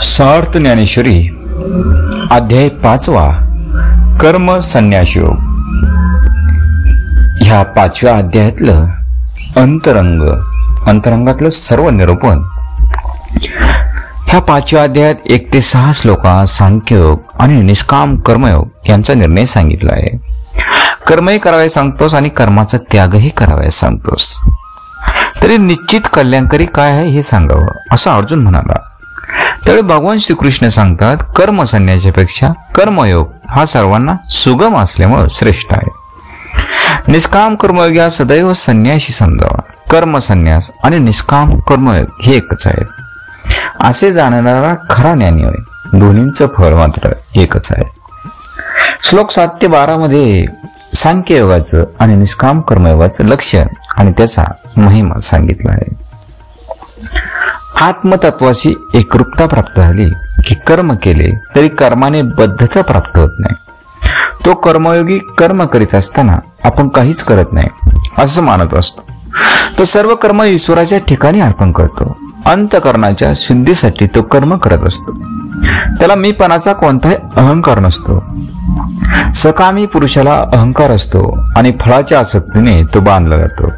सार्थ ज्ञानेश्वरी अध्याय पाचवा कर्म संन्यास योग. ह्या पाचव्या अध्यायातलं अंतरंग अंतरंगातलं सर्व निरूपण. ह्या पाचव्या अध्यायात एक ते सहा श्लोकात सांख्ययोग आणि निष्काम कर्मयोग यांचा निर्णय सांगितला आहे. कर्मही करावे सांगतोस आणि कर्माचा त्यागही करावे सांगतोस. तरी निश्चित कल्याणकारी काय आहे हे सांगावं असं अर्जुन म्हणाला. त्यावेळी भगवान श्रीकृष्ण सांगतात कर्म संन्यासापेक्षा कर्मयोग हा सर्वांना सुगम असल्यामुळे श्रेष्ठ आहे. निष्काम कर्मयोग या सदैव संन्याशी समजावा. कर्म संन्यास आणि निष्काम कर्मयोग हे एकच आहे. असे जाणणारा खरा ज्ञानी होय. दोन्हींचं फळ मात्र एकच आहे. श्लोक सात ते बारा मध्ये सांख्ययोगाचं आणि निष्काम कर्मयोगाचं लक्ष्य आणि त्याचा महिमा सांगितला आहे. आत्मतत्वाशी एकरूपता प्राप्त झाली की कर्म केले तरी कर्माने बद्धता प्राप्त होत नाही. तो कर्मयोगी कर्म करीत असताना आपण काहीच करत नाही असं मानत असतो. तो सर्व कर्म ईश्वराच्या ठिकाणी अर्पण करतो. अंतकरणाच्या शुद्धीसाठी तो कर्म करत असतो. त्याला मीपणाचा कोणताही अहंकार नसतो. सकामी पुरुषाला अहंकार असतो आणि फळाच्या आसक्तीने तो बांधला जातो.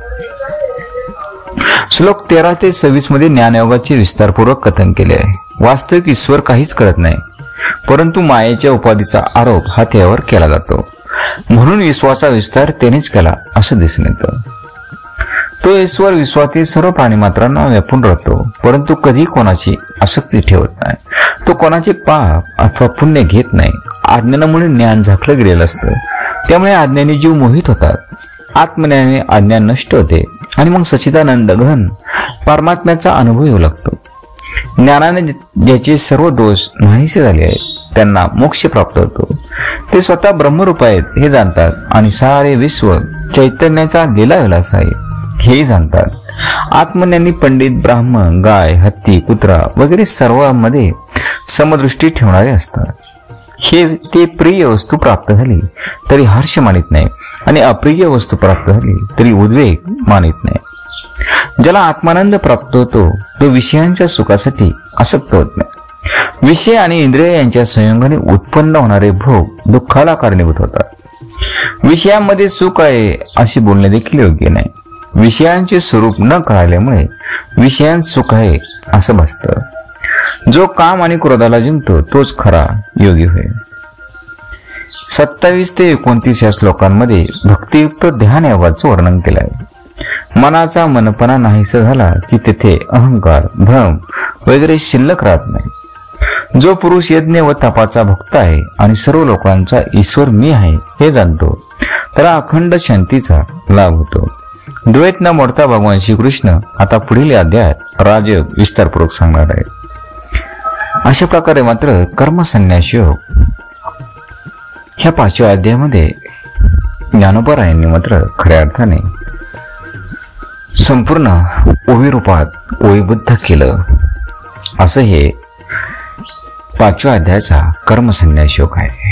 श्लोक तेरा ते सव्वीसमध्ये ज्ञानयोगाचे विस्तारपूर्वक कथन केले आहे. वास्तविक ईश्वर काहीच करत नाही परंतु मायेच्या उपाधीचा आरोप हा त्यावर केला जातो. म्हणून विश्वाचा विस्तार त्यानेच केला असं दिसून येतं. तो ईश्वर विश्वातील सर्व प्राणीमात्रांना व्यापून राहतो परंतु कधी कोणाची आसक्ती ठेवत नाही. तो कोणाचे पाप अथवा पुण्य घेत नाही. आज्ञानामुळे ज्ञान झाकलं गेलेलं असतं. त्यामुळे आज्ञाने जीव मोहित होतात. आत्मज्ञानाने अज्ञान नष्ट होते. आणि मग सचिदानंद घन परमात्म्याचा अनुभव येऊ लागतो. ज्ञानाने ज्याचे सर्व दोष नाहीसे झाले आहेत त्यांना मोक्ष प्राप्त होतो. ते स्वतः ब्रह्मरूप आहेत हे जाणतात. आणि सारे विश्व चैतन्याचा लिला विलास आहे हेही जाणतात. आत्मज्ञानी पंडित ब्राह्मण गाय हत्ती कुत्रा वगैरे सर्वांमध्ये समदृष्टी ठेवणारे असतात. हे ते प्रिय वस्तू प्राप्त झाली तरी हर्ष मानित नाही. आणि अप्रिय वस्तू प्राप्त झाली तरी उद्वेग मानित नाही. ज्याला आत्मानंद प्राप्त होतो तो विषयांच्या सुखासाठी आसक्त होत नाही. विषय आणि इंद्रिय यांच्या संयोगाने उत्पन्न होणारे भोग दुःखाला कारणीभूत होतात. विषयांमध्ये सुख आहे असे बोलणे देखील योग्य नाही. विषयांचे स्वरूप न कळाल्यामुळे विषयांत सुख आहे असं भासतं. जो काम आणि क्रोधाला जिंकतो तोच खरा योगी होय. सत्तावीस ते एकोणतीस या श्लोकांमध्ये भक्तियुक्त ध्यान यावाचं वर्णन केलं आहे मनाचा मनपणा नाहीसा झाला की तेथे अहंकार भ्रम वगैरे शिल्लक राहत नाही. जो पुरुष यज्ञ व तपाचा भक्त आहे आणि सर्व लोकांचा ईश्वर मी आहे हे जाणतो त्याला अखंड शांतीचा लाभ होतो. द्वैत न मोडता भगवान श्रीकृष्ण आता पुढील अध्यायात राजयोग विस्तारपूर्वक सांगणार आहे अशा प्रकारे मात्र कर्मसन्यास योग. ह्या पाचव्या अध्यायामध्ये ज्ञानोपरायांनी मात्र खऱ्या अर्थाने संपूर्ण ओवी रूपात केलं. असं हे पाचव्या अध्यायाचा कर्मसन्यास योग आहे.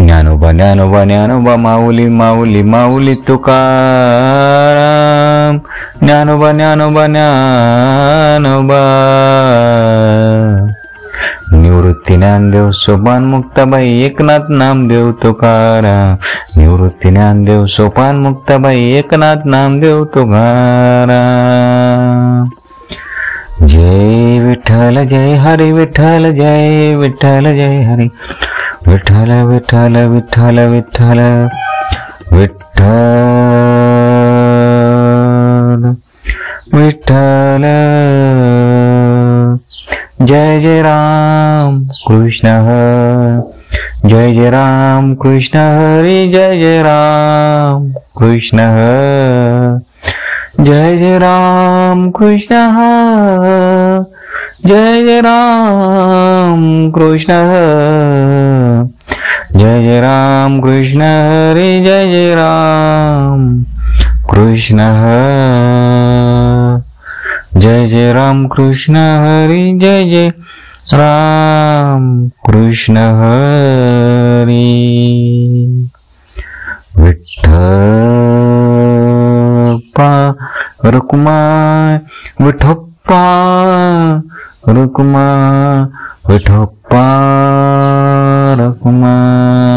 ज्ञानोबा ज्ञानोबा ज्ञानोबा माऊली माऊली माऊली तुकाराम. ज्ञानोबा ज्ञानोबा ज्ञानोबा. निवृत्ती ज्ञानदेव सोपान मुक्ताबाई एकनाथ नामदेव तुकाराम. निवृत्ती ज्ञानदेव सोपान मुक्ताबाई एकनाथ नामदेव तुकाराम. जय विठ्ठल जय हरी विठ्ठल जय विठ्ठल जय हरी. विठ्ठल विठ्ठल विठ्ठल विठ्ठल विठ्ठल विठ्ठल. जय जय राम कृष्ण जय जय राम कृष्ण हरी जय जय राम कृष्ण जय जय राम कृष्ण जय जय राम कृष्ण जय जय राम कृष्ण हरे जय जय राम कृष्ण जय जय राम कृष्ण हरे जय जय राम कृष्ण हरी। विठ्ठप्पा रकुमार विठप्पा रुक्मा विठप्पा koma